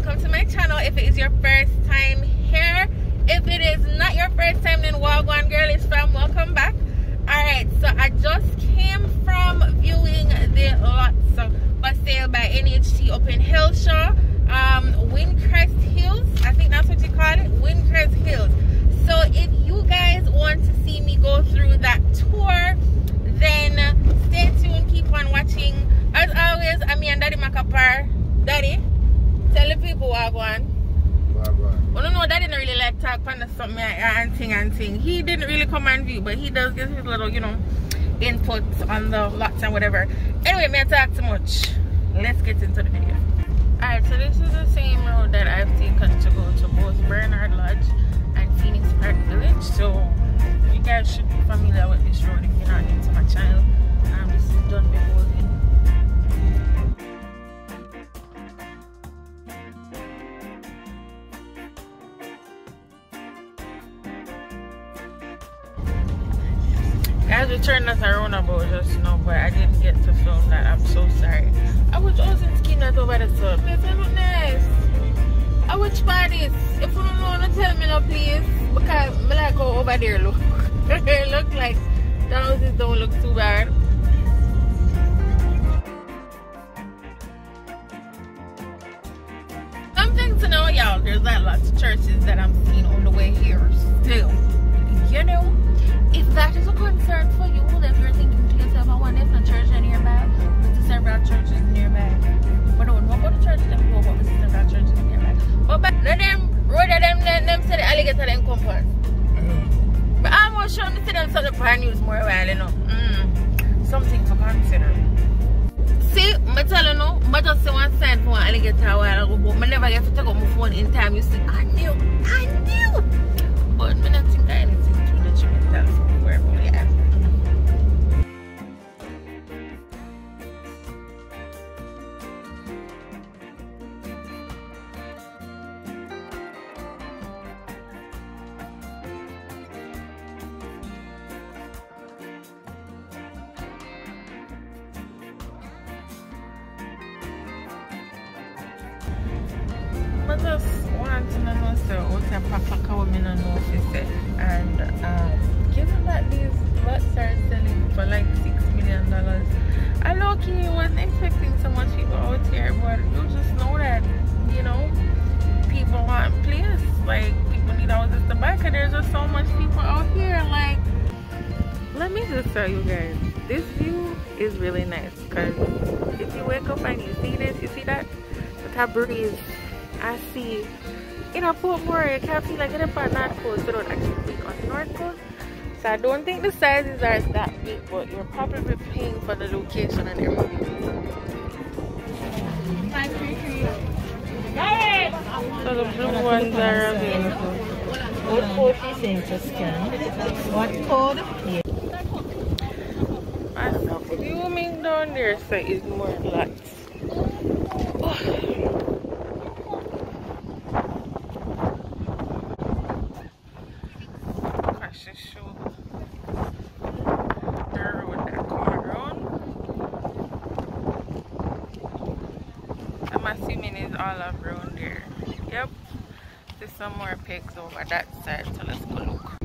welcome to my channel. If it is your first time here if it is not your first time then wagwan Girlish fam welcome back. All right so i just came from viewing the lots for sale by nht up in Hellshire um windcrest hills i think that's what you call it windcrest hills. So if you guys want to see me go through that tour then stay tuned keep on watching. As always i'm and daddy daddy tell the people what I want. Well, no, no, that didn't really like talk on something and thing and thing. He didn't really come and view, but he does give his little, you know, input on the lots and whatever. Anyway, may I talk too much. Let's get into the video. Alright, so this is the same road that I've taken to go to both Bernard Lodge and Phoenix Park Village. So you guys should be familiar with this road if you're not into my channel. Um, this is done before Guys, we turned us around about just now, but I didn't get to film that. I'm so sorry. I was also skin that over the sun. This look nice. I watch parties. If you don't know, don't tell me no please. Because I like how over there look. it look like the houses don't look too bad. Something to know, y'all. There's not lots of churches that I'm seeing on the way here still. You know? If that is a concern for you, then you're thinking to yourself, I wonder if the church is nearby, but the several churches nearby. But don't know about the church, them go about the several churches nearby. But back then, them, road them, them, them say the alligator them come first. Mm. But I'm not sure to see them the brand news more while, you know. Mm. Something to consider. See, I tell you no, I just see one sign for an alligator a while ago, but I never get to take out my phone in time. You see, I knew, I knew. But I just want to know so what type of pack women I know and given that these lots are selling for like six million dollars I lucky wasn't expecting so much people out here but you just know that you know people want like people need houses to buy because there's just so much people out here like let me just tell you guys this view is really nice because if you wake up and you see this you see that? The top breeze I see in a Port you feel like it up on North Coast without actually being on the North Coast. So I don't think the sizes are that big, but you're probably paying for the location and everything. So the blue ones are available. What code is to scan? What code? Yeah. I'm fuming down there, so it's more lots. Gosh, this show the road that come around. I'm assuming it's all around there. Yep. There's some more pigs over that side, so let's go look.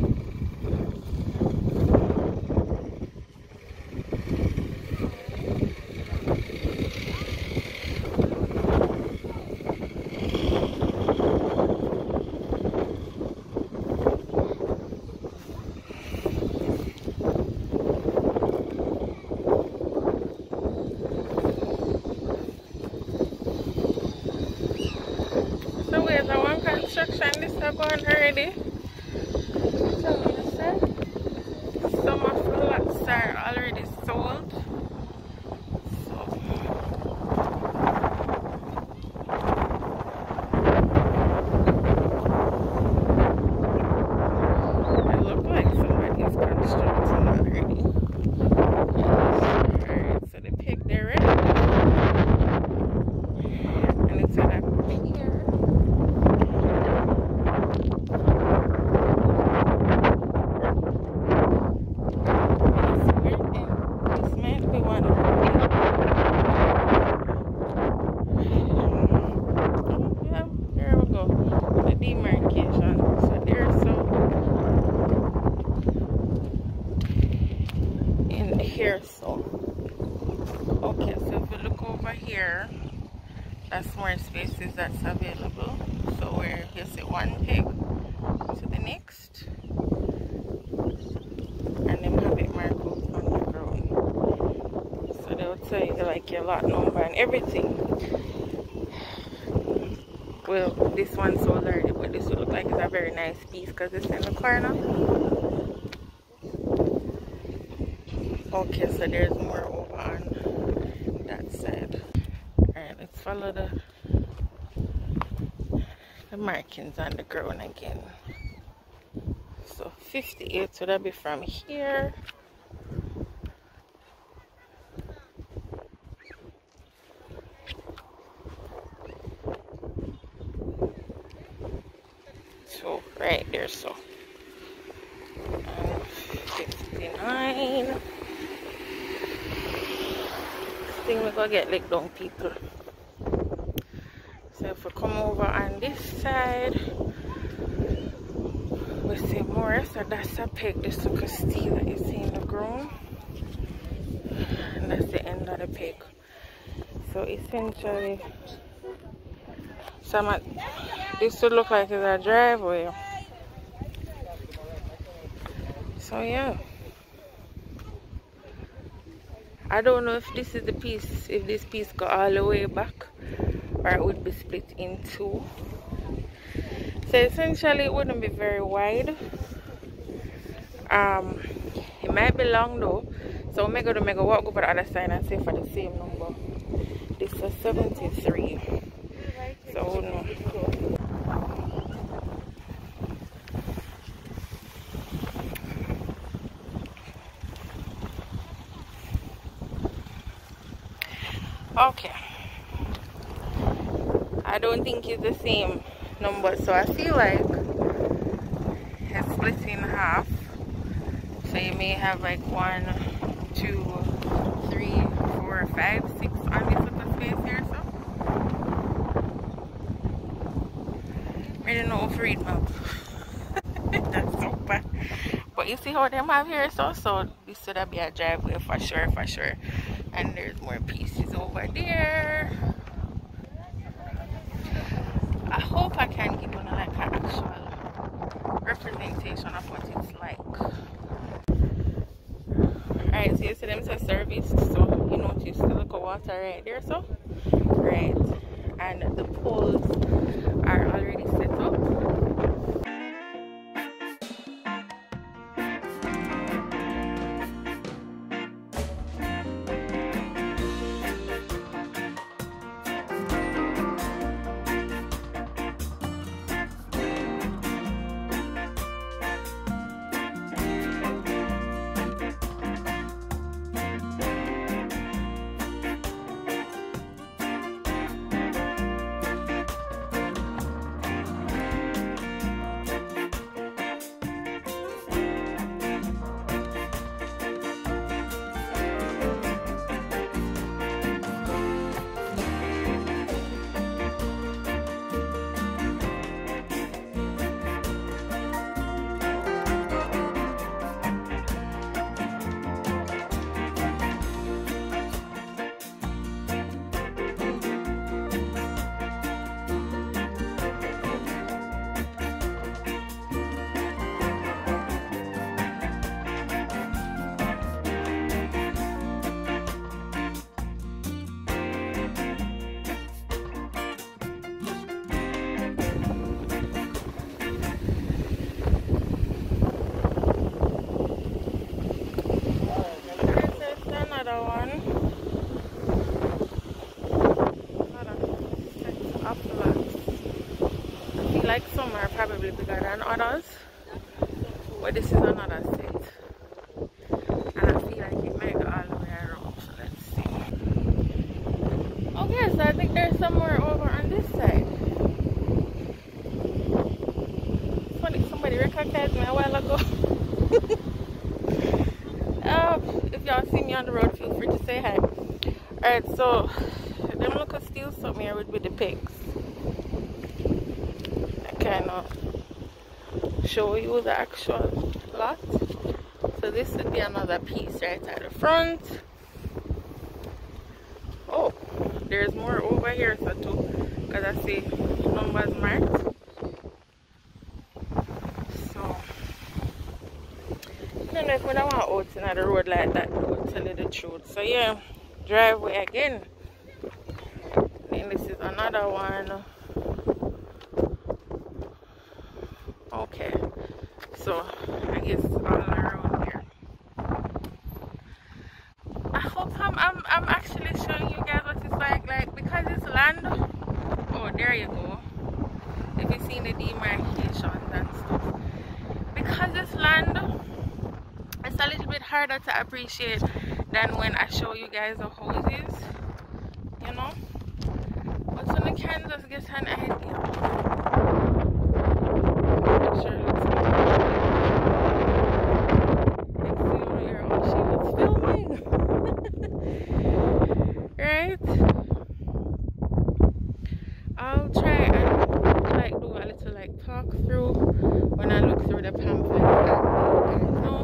So where's the one construction this is going already? So you said some of the lots are already sold. So it look like somebody's constructing already. Alright, so they picked their ready. And it's at up here. so okay so if we look over here that's more spaces that's available so where you see one pig to the next and then have it marked out on the ground so they'll tell you like your lot number and everything. Well this one's so already but this will look like it's a very nice piece because it's in the corner. Okay so there's more over on that side. All right let's follow the the markings on the ground again. So 58 so that'll be from here so right there so. Um, 59 thing we gonna get licked down people. So if we come over on this side we see more. So that's a pig. This is a steel that you see in the ground and that's the end of the pig. So essentially some this would look like it's a driveway so yeah I don't know if this is the piece, if this piece go all the way back or it would be split in two. So essentially it wouldn't be very wide. Um, it might be long though. So I'm to make a walk over the other side and see for the same number. This is 73. So no. okay I don't think it's the same number. So I feel like it's split in half. So you may have like one two three four five six on this little space here so. I don't know if read map that's so bad. But you see how them have here so so this should be a driveway for sure for sure. And there's more pieces over there I hope I can give you like an actual representation of what it's like. Alright so you see them say service so you notice the local water right there so. Right and the poles are already set with the pigs. I cannot show you the actual lot. So this would be another piece right at the front. Oh, there's more over here so too, because I see numbers marked. So, I don't know if I want out on the road like that to tell you the truth. So yeah, driveway again another one okay. So I guess all around here. I hope I'm, I'm, I'm actually showing you guys what it's like like because it's land oh there you go. If you see the demarcations and stuff. Because it's land it's a little bit harder to appreciate than when I show you guys the houses you know so can just get an idea? I'll try and like do a little like talk through when I look through the pamphlet and you guys know.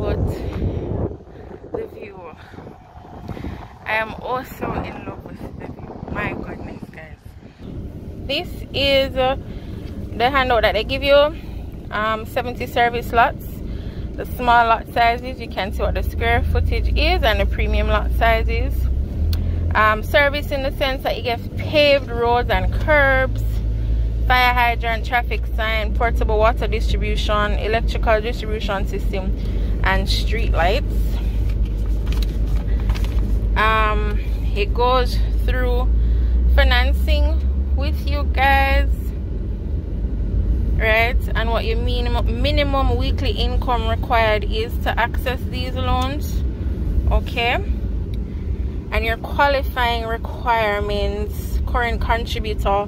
But the view. I am also in love with the view. My goodness guys. This is uh, the handout that they give you. Um, 70 service lots. The small lot sizes you can see what the square footage is and the premium lot sizes. Um, service in the sense that you get paved roads and curbs fire hydrant traffic sign portable water distribution electrical distribution system and street lights. Um, it goes through financing with you guys. Right? And what your minimum minimum weekly income required is to access these loans. Okay? And your qualifying requirements current contributor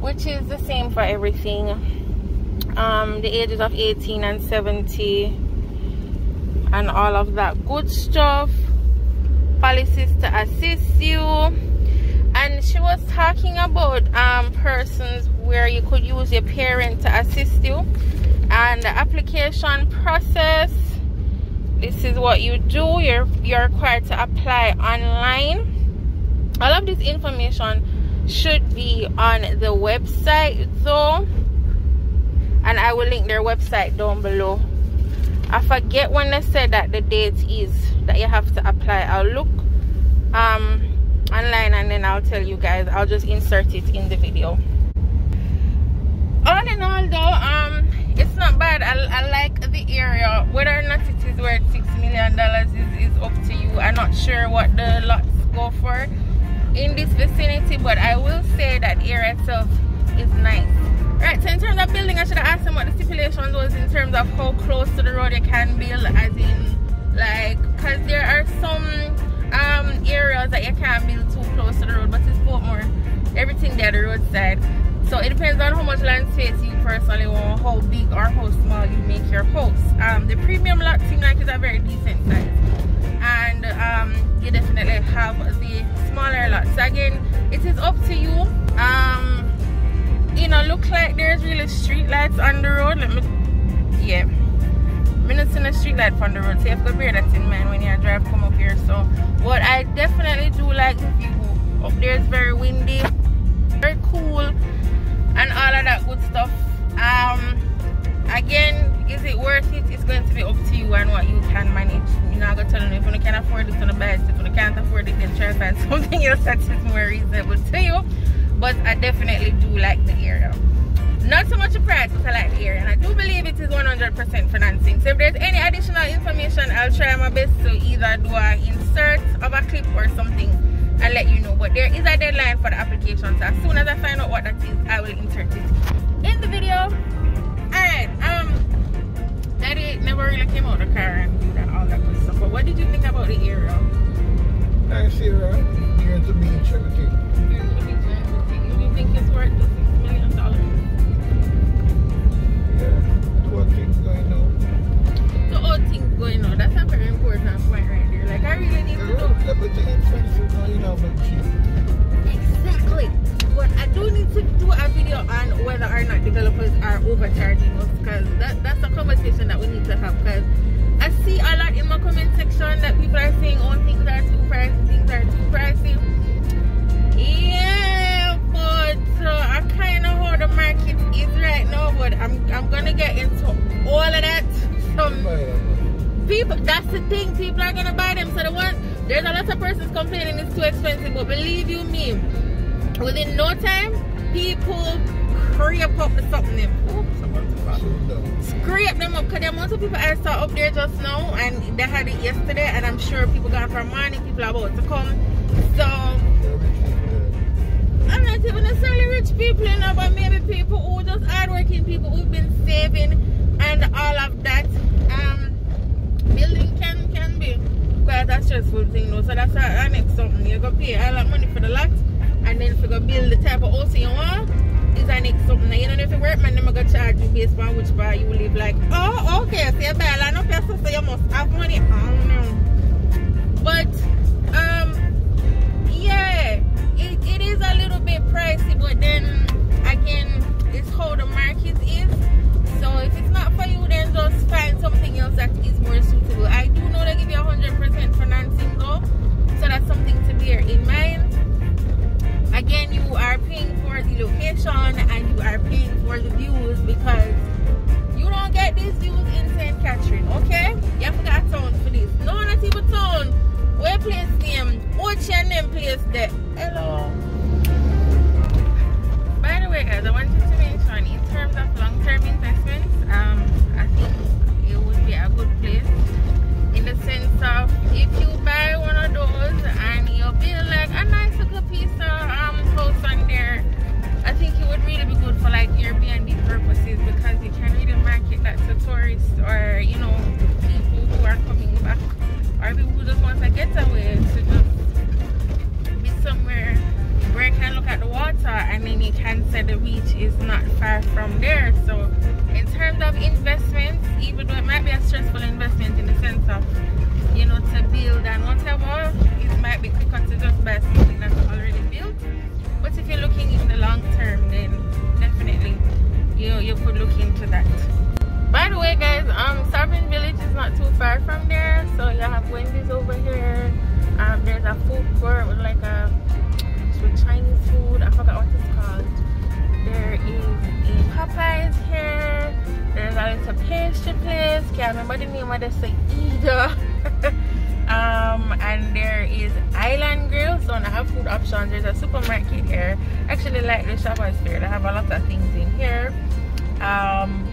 which is the same for everything. Um the ages of 18 and 70 and all of that good stuff. Policies to assist you and she was talking about um, persons where you could use your parent to assist you. And the application process this is what you do. You're you're required to apply online. All of this information should be on the website though. And i will link their website down below. I forget when they said that the date is that you have to apply. I'll look. Um online and then I'll tell you guys. I'll just insert it in the video. All in all though um it's not bad. I, I like the area. Whether or not it is worth six million dollars is, is up to you. I'm not sure what the lots go for in this vicinity but I will say that area itself is nice. Right so in terms of building I should have asked them what the stipulations was in terms of how close to the road you can build as in like because there are some um, areas that you can't build too close to the road, but it's more everything there the roadside. So it depends on how much land space you personally want, how big or how small you make your house. Um, the premium lot seems like it's a very decent size. And um, you definitely have the smaller lots. So again, it is up to you. Um, you know, look like there's really street lights on the road. Let me, yeah minutes in a street light from the road so you have to bear that in mind when you drive like up there is very windy very cool and all of that good stuff. Um again is it worth it? It's going to be up to you and what you can manage. You're not gonna tell them if you can afford it on the best if you can't afford it then try to find something else that is more reasonable to you. But i definitely do like the area. Not so much the price but I like the area. And I do believe it is 100% financing. So if there's any additional information I'll try my best to either do an insert of a clip or something and let you know but there is a deadline for the application so as soon as I find out what that is I will insert it in the video alright um daddy never really came out of the car and did all that good stuff but what did you think about the area? Nice area, near the beach everything. Near the beach everything. Do you think it's worth the six million dollars? yeah Two things going on. So all things going on. That's a very important point right to do. Exactly. But I do need to do a video on whether or not developers are overcharging us because that, that's a conversation that we need to have because I see a lot in my comment section that people are saying oh things are too pricey, things are too pricey. Yeah, but uh, I kind of how the market is right now but I'm, I'm gonna get into all of that people that's the thing. People are gonna buy them. So the one there's a lot of persons complaining it's too expensive but believe you me within no time people creep up the something them. Scrape them up because the amount of people I saw up there just now and they had it yesterday and I'm sure people got from morning people are about to come. So I'm not even necessarily rich people you know but maybe people who just hardworking people who've been saving and all of that um building can can be quite a stressful thing know so that's our next something. You go pay a lot of money for the lot and then if you go build the type of house you want is our next something. You know if you work man them gonna charge you based on which bar you live like. Oh okay so you buy a lot of so you must have money. I don't know. But um yeah it, it is a little bit pricey but then again it's how the market is. So if it's not for you then again you are paying for the location and you are paying for the views because you don't get these views in st catherine okay? You have got town for this. No not even town. Where place name? Ocean name place there? Hello. By the way guys i wanted to mention in terms of long-term investments um i think it would be a good place in the sense of if you buy one of those and you build tourists or you know people who are coming back or people who just want to get away to just be somewhere where you can look at the water. And then you can say the beach is not far from there. So in terms of investments even though it might be a stressful investment in the sense of you know to build and whatever it might be quicker to just buy something that's already built. But if you're looking in the long term then definitely you you could look into that by the way guys um Sovereign Village is not too far from there so you have Wendy's over here. Um there's a food court with like a with Chinese food. I forgot what it's called. There is a Popeyes here. There's a little pastry place. Can't remember the name of this either um and there is island grill so I have food options. There's a supermarket here. Actually like the shoppers fair they have a lot of things in here. Um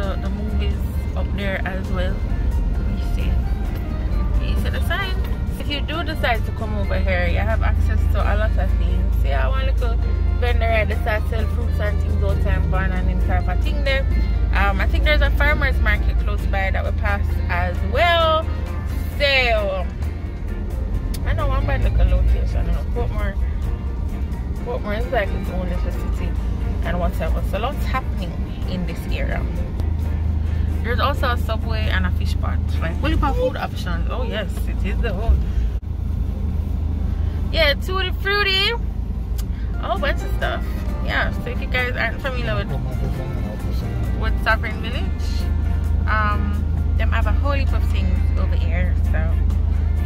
the, the up there as well. Let me see. You see the sign? If you do decide to come over here, you have access to a lot of things. See, I want little vendor at the start sell fruits and things all time fun and them type of thing there. Um, I think there's a farmer's market close by that we pass as well. So I know one bad little location, you know, Portmore. Portmore is like its own little city and whatever. So lots happening in this area. There's also a subway and a fish pot. Like fully food options. Oh yes, it is the whole. Yeah, tutti fruity. A whole bunch of stuff. Yeah, so if you guys aren't familiar with with Sovereign Village, um, them have a whole heap of things over here. So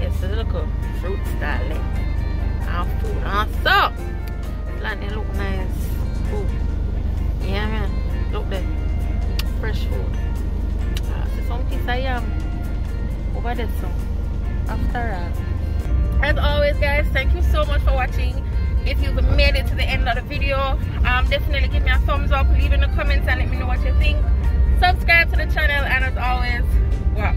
yes, a little fruit style. And food also. Plant they look nice. Ooh. Yeah man. Look there. Fresh food some I am over so after all. As always guys thank you so much for watching. If you've made it to the end of the video um definitely give me a thumbs up leave in the comments and let me know what you think. Subscribe to the channel and as always walk